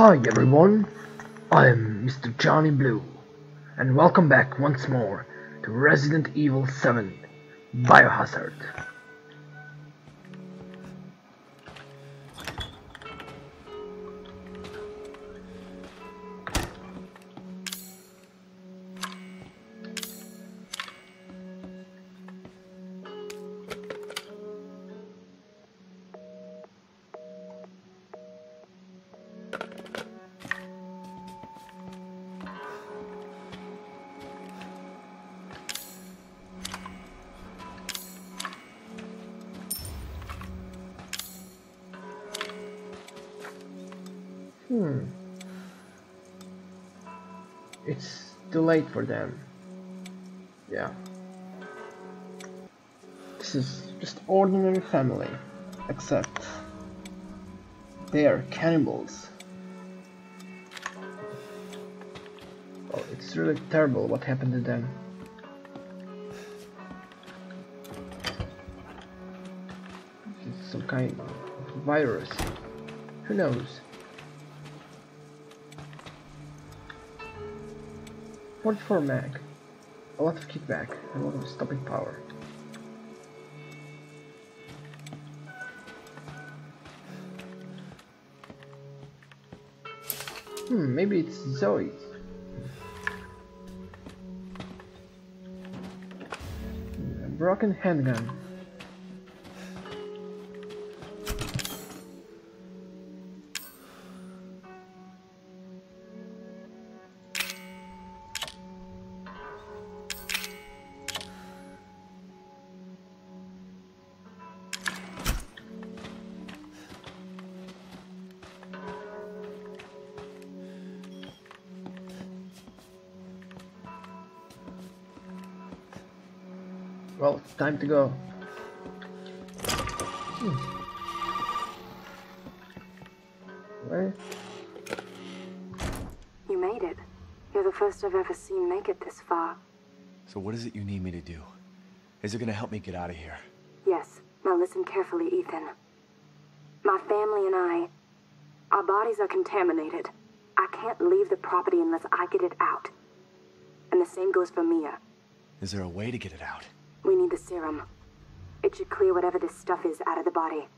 Hi everyone, I'm Mr. Johnny Blue, and welcome back once more to Resident Evil 7 Biohazard. For them. Yeah. This is just ordinary family. Except they are cannibals. Oh, it's really terrible what happened to them. It's some kind of virus. Who knows? 44 mag. A lot of kickback, and a lot of stopping power. Hmm, maybe it's Zoe. Broken handgun. Time to go. Hmm. Where? You made it. You're the first I've ever seen make it this far. So what is it you need me to do? Is it gonna help me get out of here? Yes. Now listen carefully, Ethan. My family and I, our bodies are contaminated. I can't leave the property unless I get it out. And the same goes for Mia. Is there a way to get it out? We need the serum. It should clear whatever this stuff is out of the body.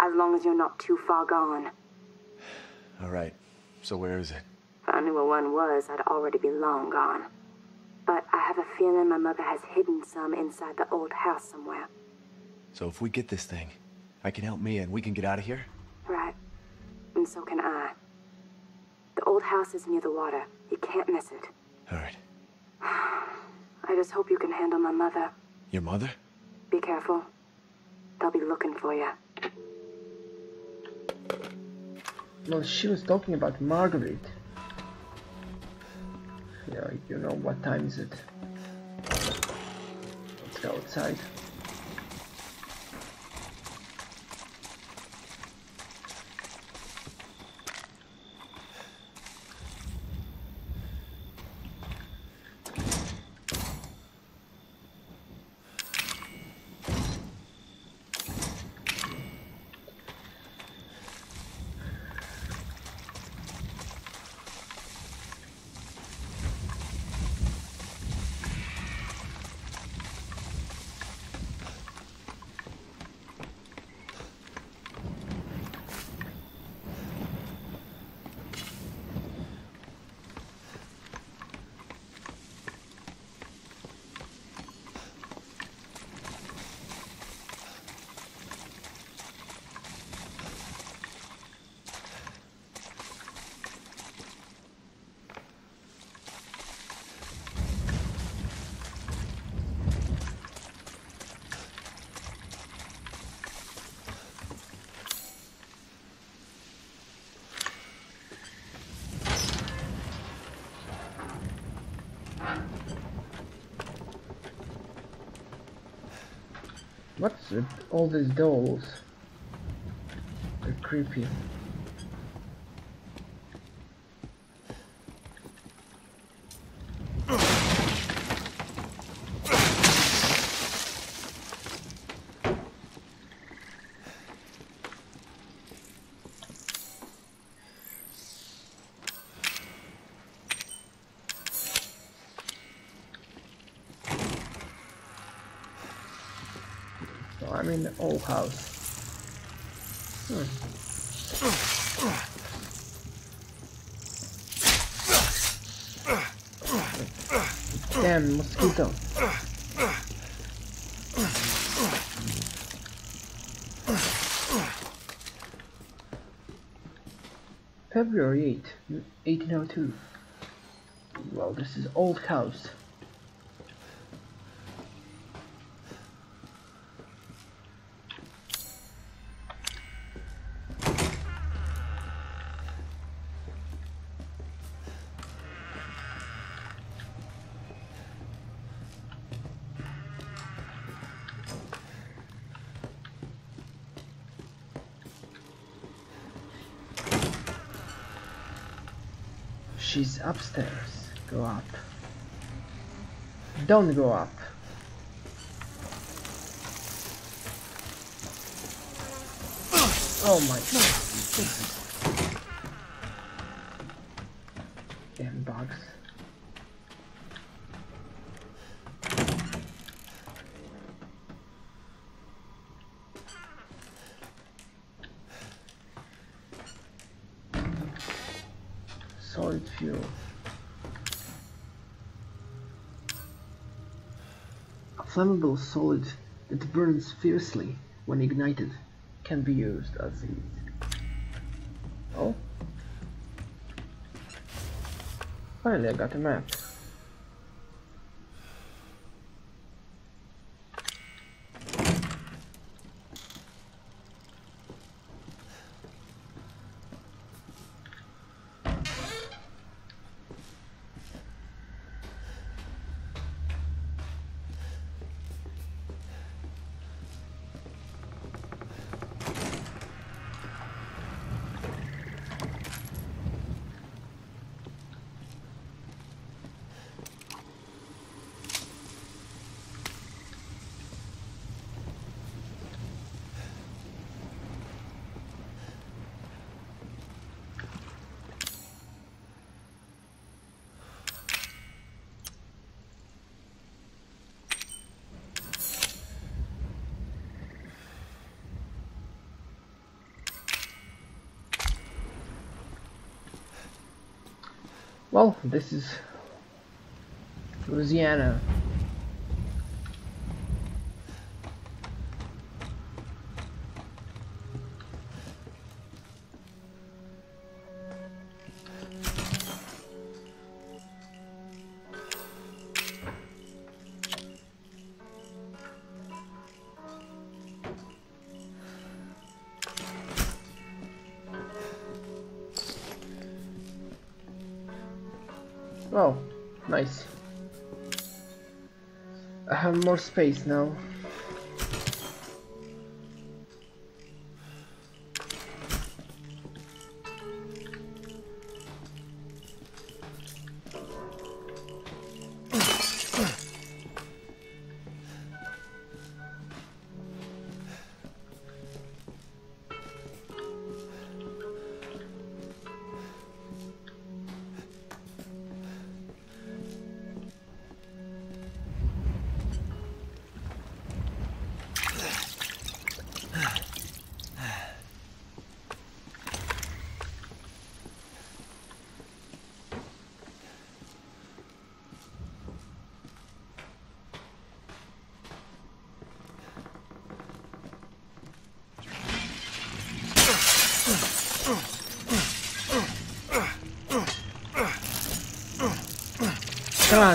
As long as you're not too far gone. Alright, so where is it? If I knew where one was, I'd already be long gone. But I have a feeling my mother has hidden some inside the old house somewhere. So if we get this thing, I can help Mia and we can get out of here? Right. And so can I. The old house is near the water. You can't miss it. Alright. I just hope you can handle my mother. Your mother? Be careful. They'll be looking for you. Well, she was talking about Margaret. Yeah, you know what time is it? Let's go outside. What's with all these dolls? They're creepy. I'm in the old house. Hmm. Damn, mosquito. February 8, 1802. Well, this is old house. She's upstairs. Go up. Don't go up. Oh my god. Damn bugs. Solid fuel. A flammable solid that burns fiercely when ignited can be used as heat. Oh. Finally I got a map. Well, this is Louisiana. Oh, nice. I have more space now.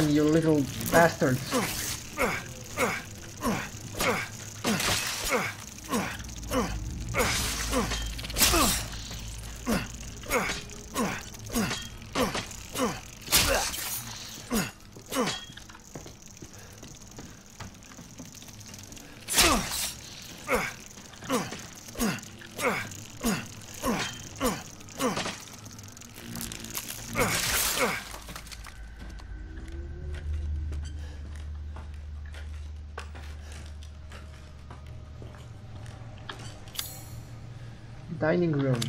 You little bastards. Dining room.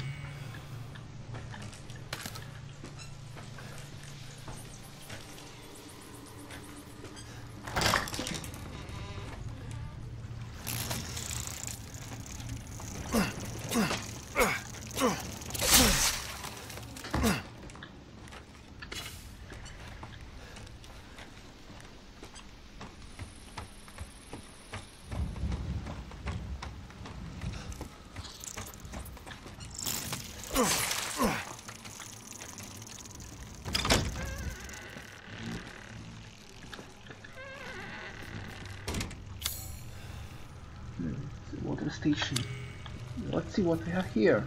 Hmm, it's a water station. Let's see what we have here.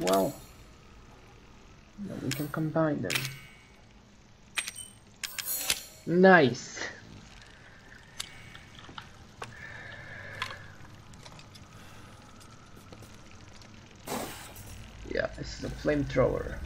Well, now we can combine them. Nice. Yeah, this is a flamethrower.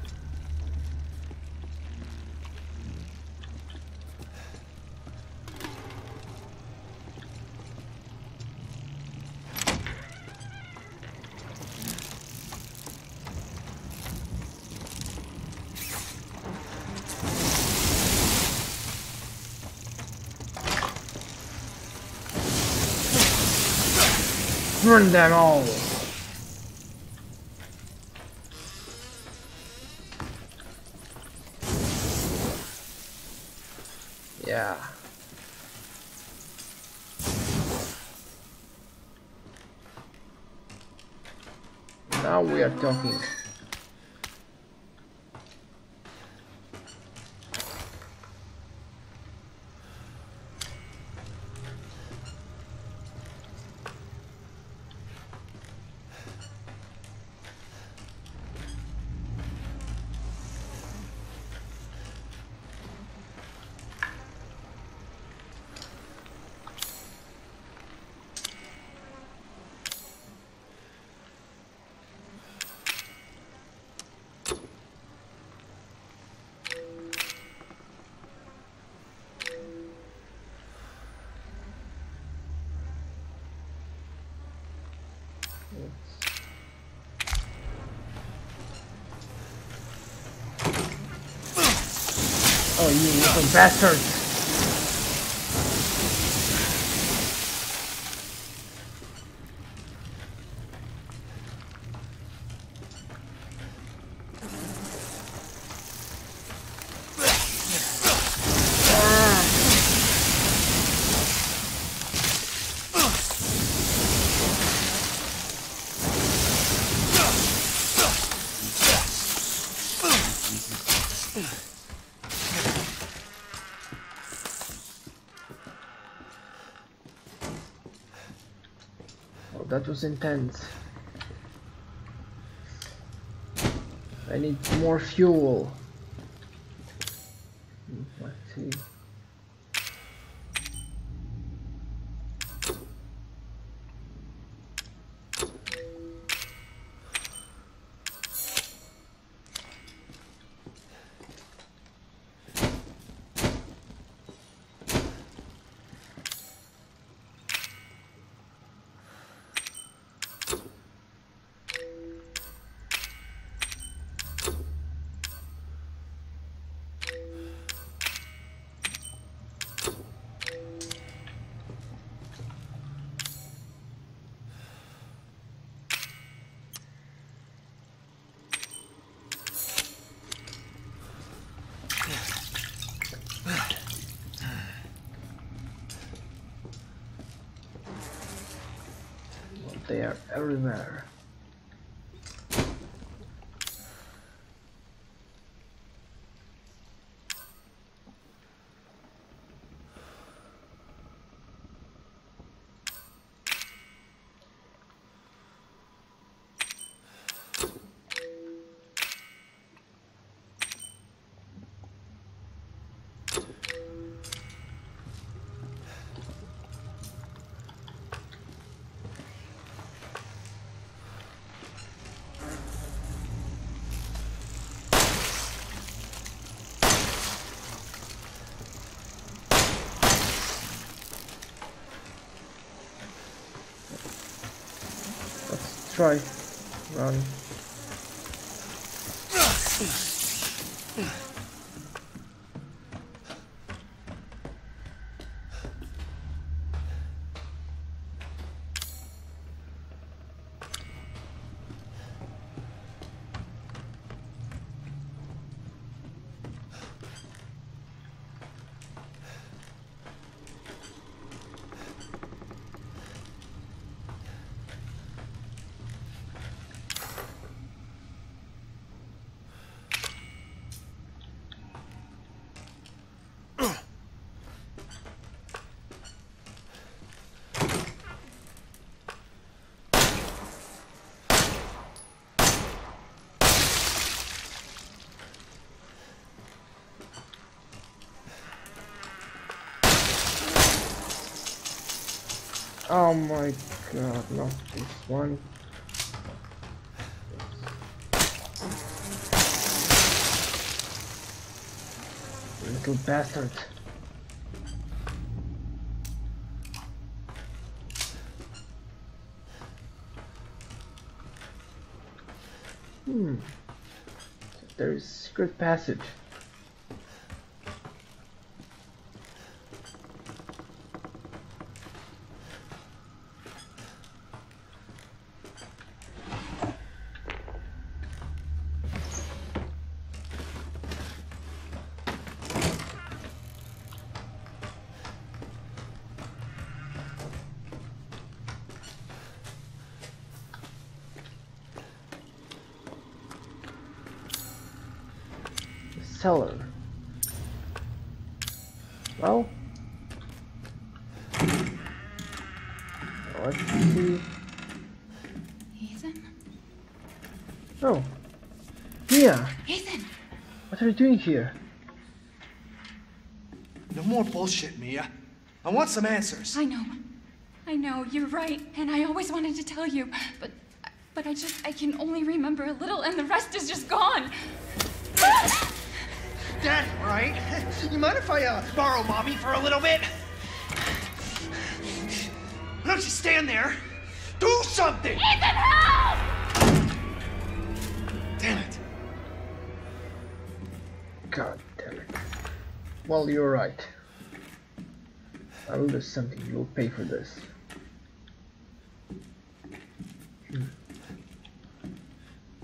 Burn them all! Yeah. Now we are talking. You little bastards! Oh, that was intense. I need more fuel. Hmm, Let's see. They are everywhere. Let's try. Run. Oh my god, not this one. Little bastard. Hmm. There is secret passage. Cellar. Well, let's see. Ethan? Oh, Mia, Ethan! what are you doing here? No more bullshit, Mia. I want some answers. I know. I know, you're right, and I always wanted to tell you, but but I just I can only remember a little and the rest is just gone. Dad, right? You mind if I uh, borrow mommy for a little bit? Why don't you stand there? Do something! Ethan, help! Damn it. God damn it. Well, you're right. I will do something. You'll pay for this. Hmm.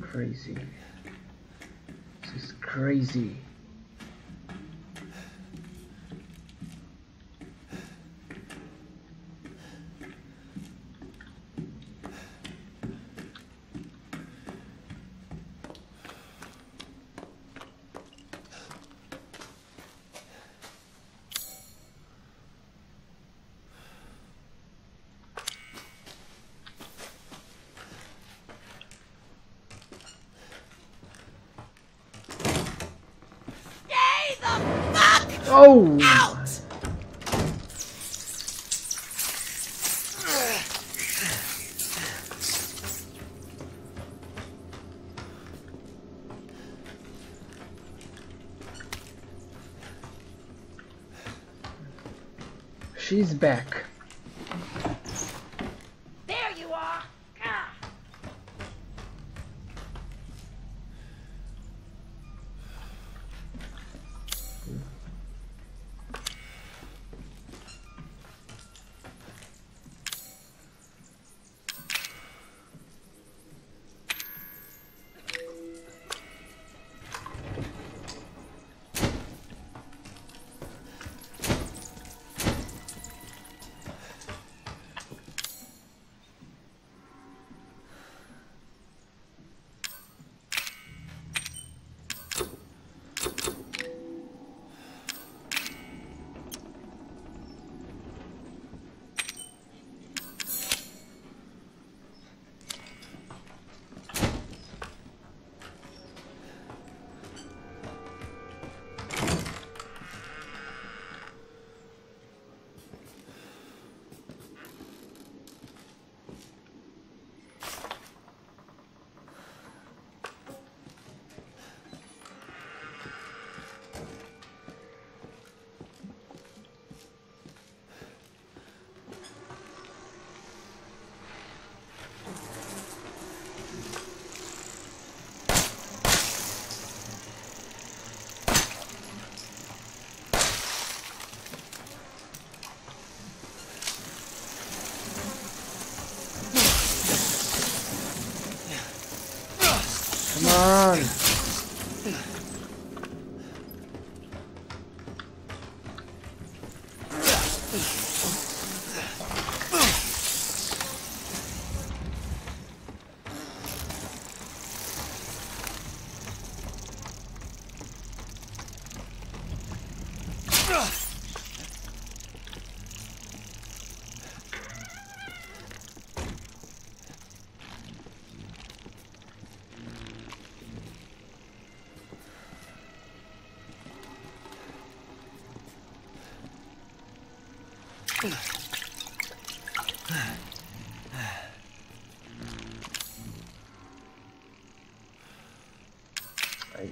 Crazy. This is crazy.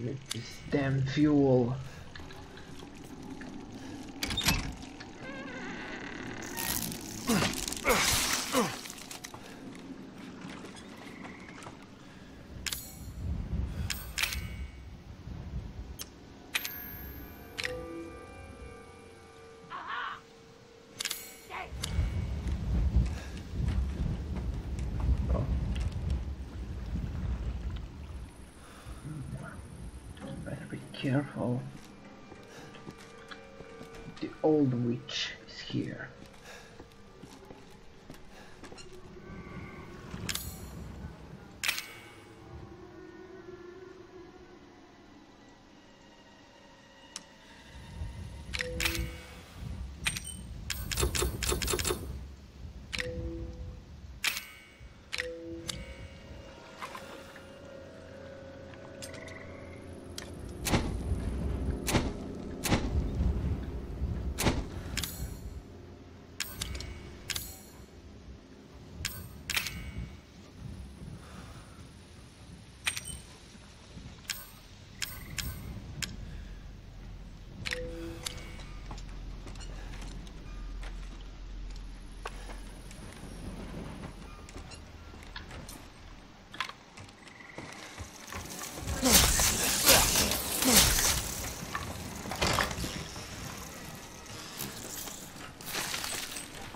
This damn fuel. Careful. The old witch is here.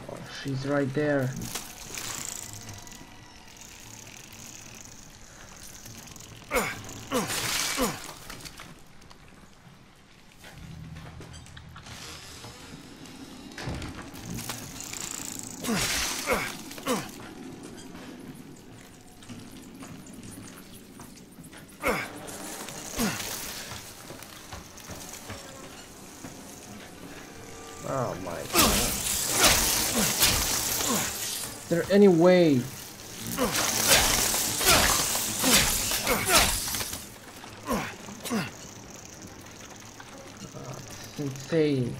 Oh, she's right there. Oh my god. Is there any way? Ah, insane.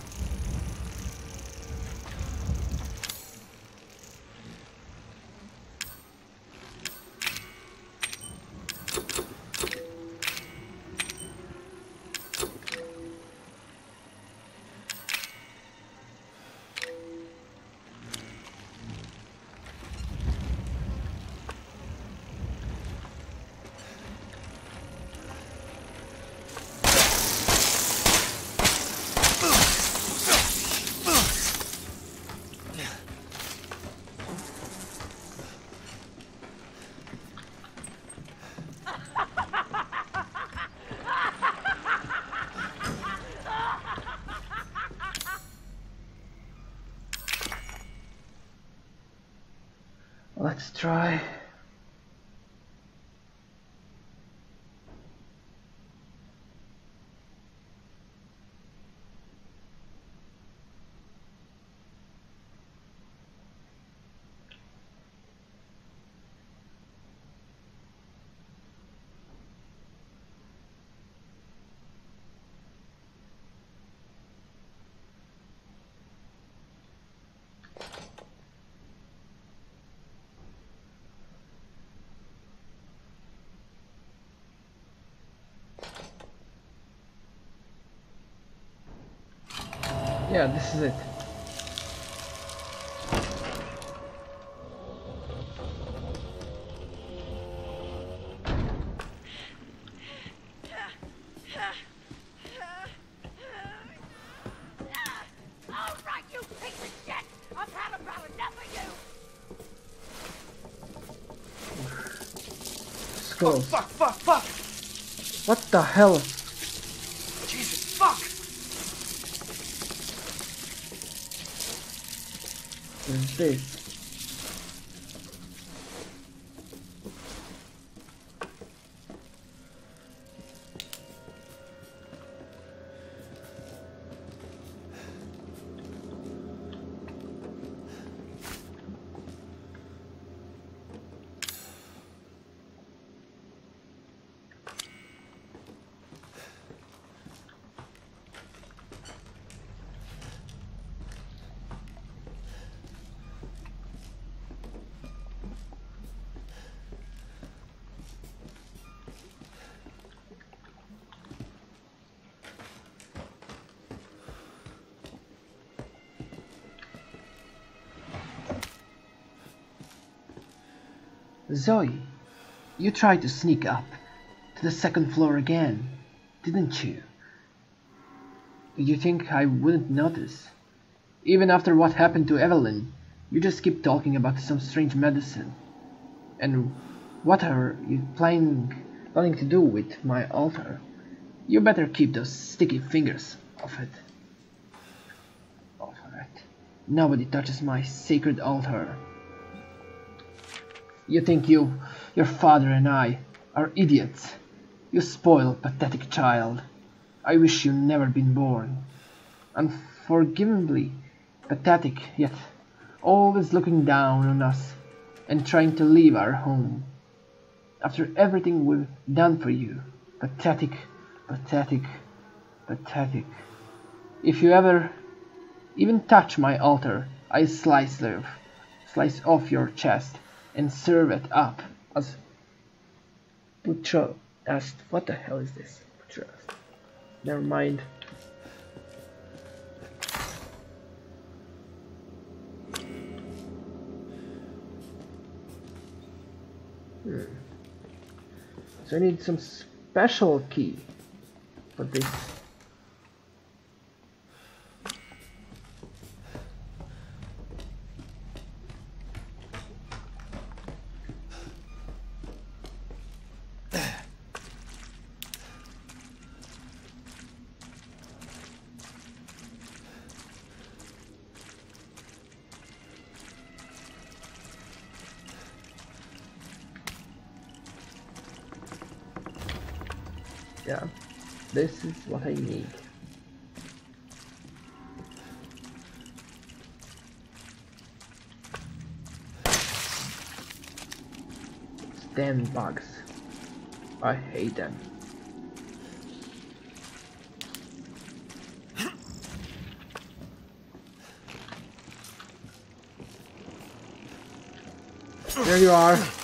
Try. Yeah, this is it. All right, you piece of shit! I've had about enough of you! Skulls. Oh, fuck, fuck, fuck! What the hell? Jesus, fuck! Is Zoe, you tried to sneak up to the second floor again, didn't you? Did you think I wouldn't notice? Even after what happened to Evelyn, you just keep talking about some strange medicine. And what are you planning, planning to do with my altar? You better keep those sticky fingers off it. Off it. Nobody touches my sacred altar. You think you, your father and I, are idiots. You spoiled, pathetic child. I wish you'd never been born. Unforgivably pathetic, yet always looking down on us and trying to leave our home. After everything we've done for you. Pathetic, pathetic, pathetic. If you ever even touch my altar, I slice it, slice off your chest and serve it up as Putra asked, what the hell is this? Asked. Never mind. Hmm. So I need some special key for this. Yeah, this is what I need. Damn bugs. I There you are.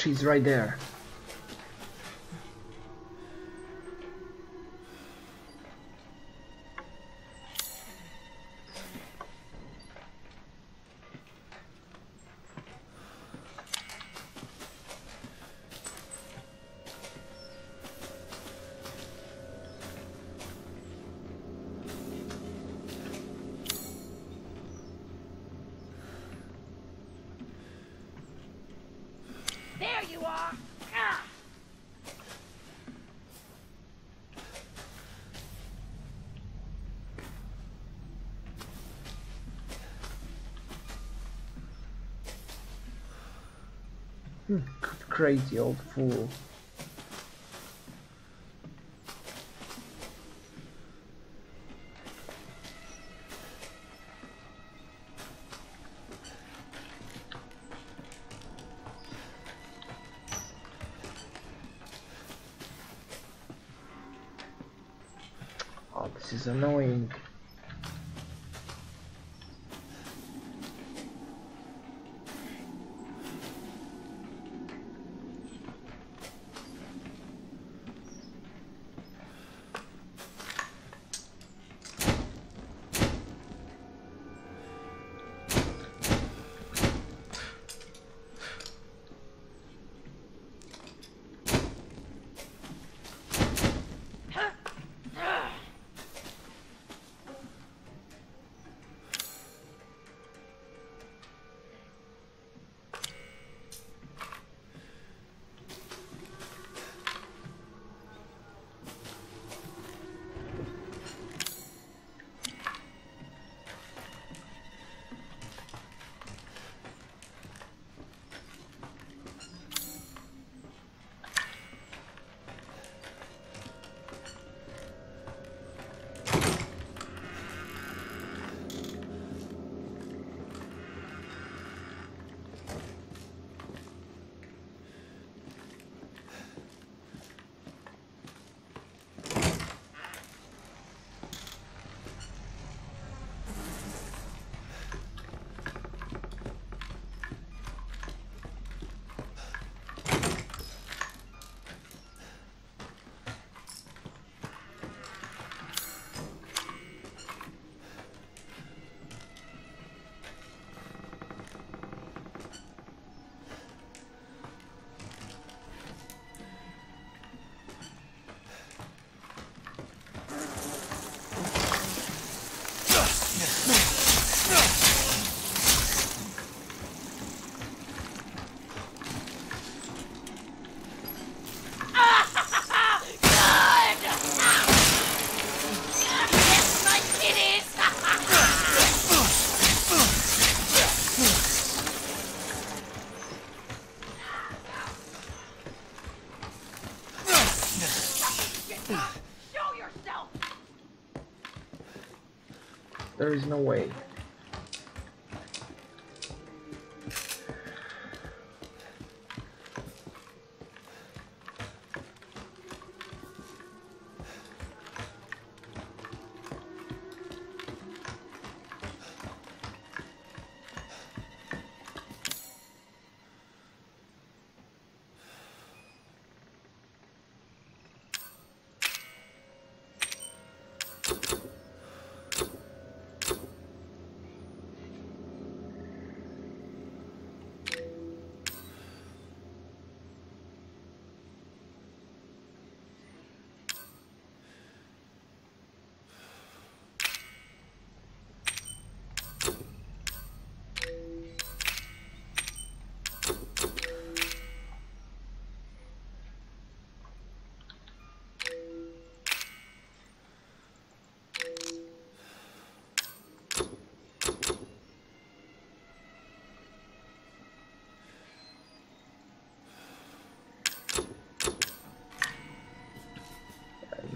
She's right there. Hmm. crazy old fool. There is no way.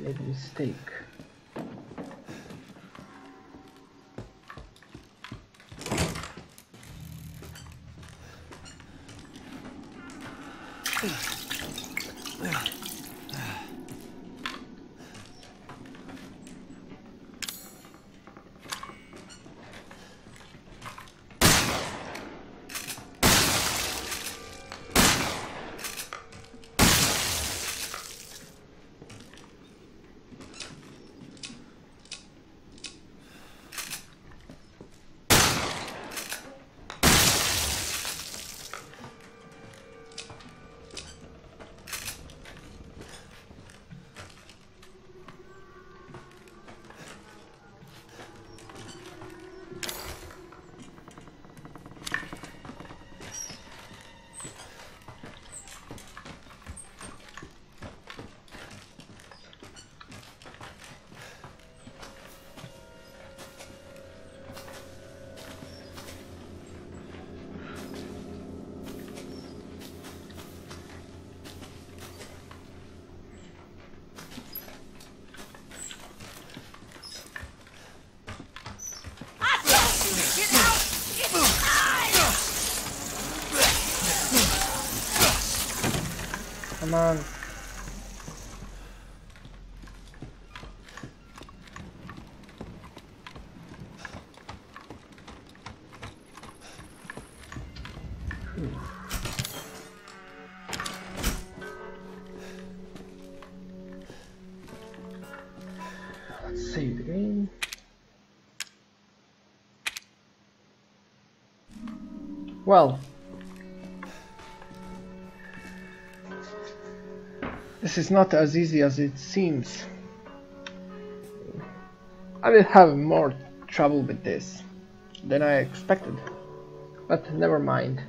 Made a mistake. Come on. Let's save the game. Well, this is not as easy as it seems. I will have more trouble with this than I expected, but never mind.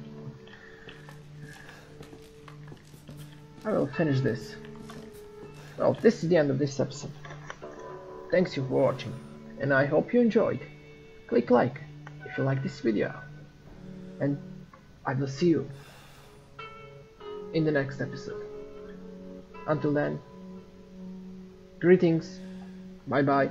I will finish this. Well, this is the end of this episode. Thanks you for watching, and I hope you enjoyed. Click like if you like this video, and I will see you in the next episode. Until then, greetings, bye bye.